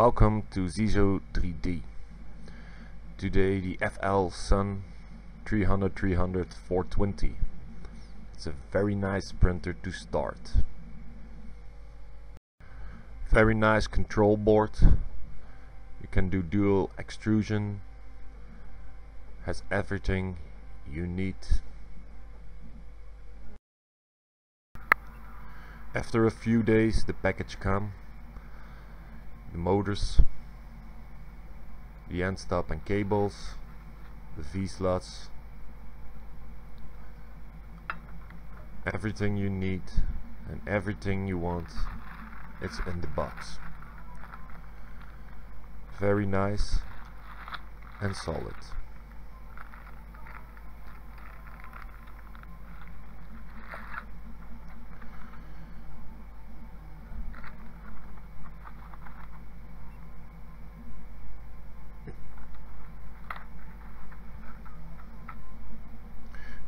Welcome to Zizo 3D. Today the FLSUN 300 300 420. It's a very nice printer to start. Very nice control board. You can do dual extrusion. Has everything you need. After a few days the package come the motors, the end stop and cables, the V-slots, everything you need and everything you want it's in the box. Very nice and solid.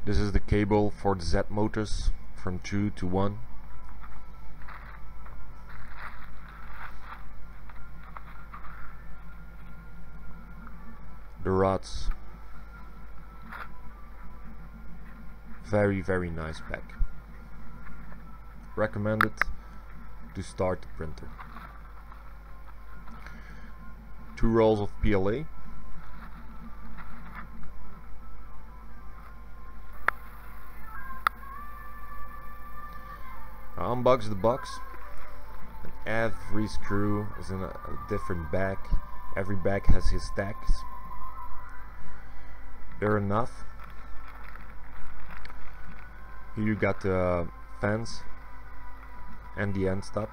This is the cable for the Z motors from 2 to 1. The rods. Very very nice pack. Recommended to start the printer. Two rolls of PLA I unbox the box and every screw is in a, a different bag every bag has his stacks. They're enough. Here you got the fans and the end stop.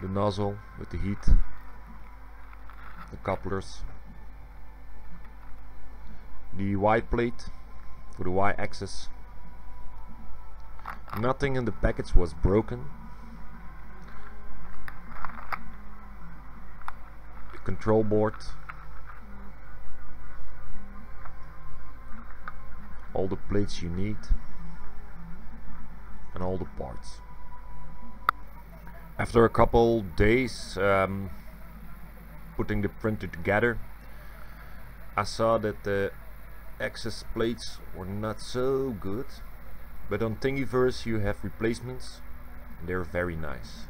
The nozzle with the heat. The couplers. The Y plate for the y-axis nothing in the package was broken. The control board. All the plates you need. And all the parts. After a couple days um, putting the printer together I saw that the axis plates were not so good but on Thingiverse you have replacements and they're very nice.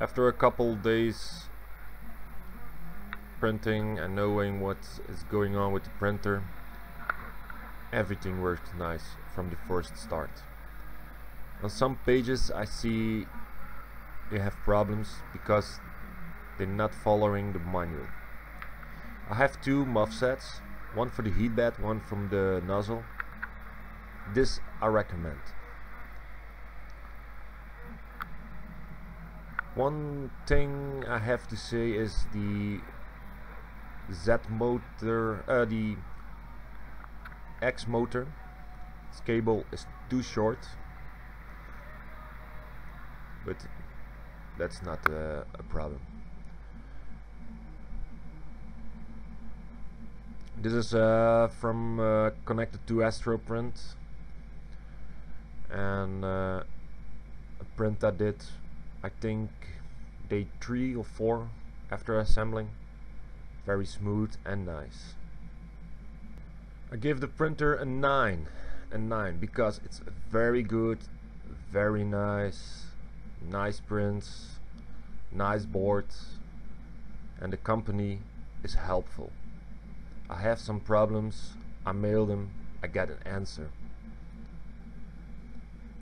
After a couple days printing and knowing what is going on with the printer everything works nice from the first start. On some pages I see they have problems because they're not following the manual. I have two MOSFETs, one for the heat bed, one from the nozzle. This I recommend. One thing I have to say is the Z motor, uh, the X motor, this cable is too short, but that's not a, a problem. This is uh, from uh, connected to Astroprint and uh, a print I did I think day 3 or 4 after assembling. Very smooth and nice. I give the printer a 9 a 9 because it's very good very nice nice prints nice boards and the company is helpful I have some problems, I mail them, I get an answer.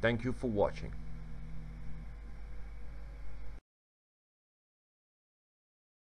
Thank you for watching.